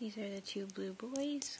These are the two blue boys.